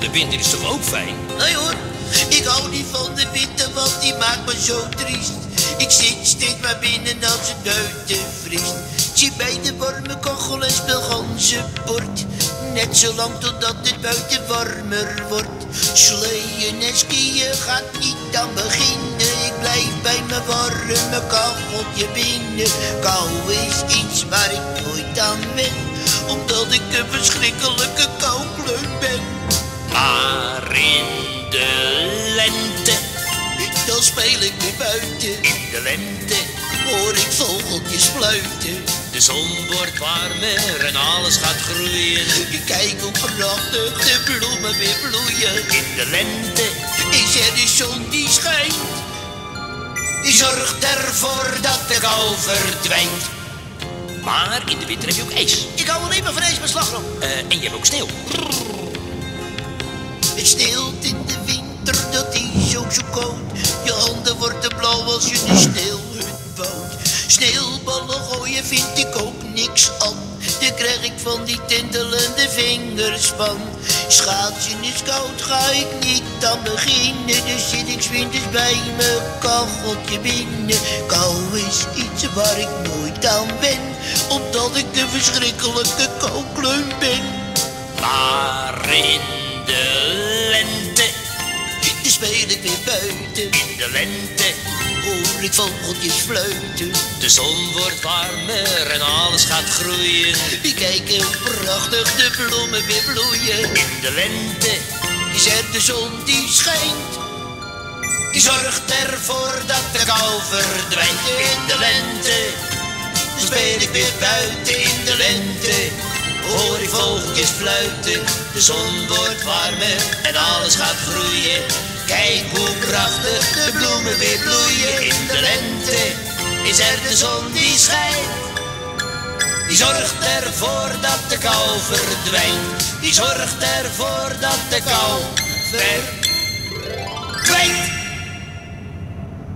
de winter is toch ook fijn? Nee hoor, ik hou niet van de winter, want die maakt me zo triest. Ik zit steeds maar binnen als het buiten vriest. Zit bij de warme kachel en speel ganzenbord. Net zolang totdat het buiten warmer wordt. Sleeën en skiën gaat niet aan beginnen. Ik blijf bij mijn warme kacheltje binnen. Kou is iets waar ik nooit aan ben. Omdat ik een verschrikkelijke. Maar in de lente, Dan speel ik weer buiten. in de lente, Hoor ik vogeltjes fluiten. de zon wordt warmer en alles gaat groeien. Je kijkt hoe prachtig de bloemen weer bloeien. In de lente, Is er de zon die schijnt. Die zorgt ervoor dat de kou verdwijnt. maar in de winter heb je ook ijs. Ik hou alleen maar van ijs met slagroom. Eh, en je hebt ook sneeuw. Sneeuwt in de winter, dat is ook zo koud. Je handen worden blauw als je de sneeuwhut bouwt. Sneeuwballen gooien vind ik ook niks aan. Dan krijg ik van die tintelende vingers van. Schaatsen is koud, ga ik niet aan beginnen. Dus zit ik 's winters bij mijn kacheltje binnen. Kou is iets waar ik nooit aan ben. Omdat ik een verschrikkelijke koukleun ben. Maar speel ik weer buiten. in de lente, Hoor ik vogeltjes fluiten. de zon wordt warmer en alles gaat groeien. Wie kijken hoe prachtig de bloemen weer bloeien. In de lente, Is er de zon die schijnt. Die zorgt ervoor dat de kou verdwijnt. In de lente speel ik weer buiten. In de lente hoor ik vogeltjes fluiten. De zon wordt warmer en alles gaat groeien. Kijk hoe prachtig de bloemen weer bloeien. In de lente is er de zon die schijnt. Die zorgt ervoor dat de kou verdwijnt. Die zorgt ervoor dat de kou verdwijnt.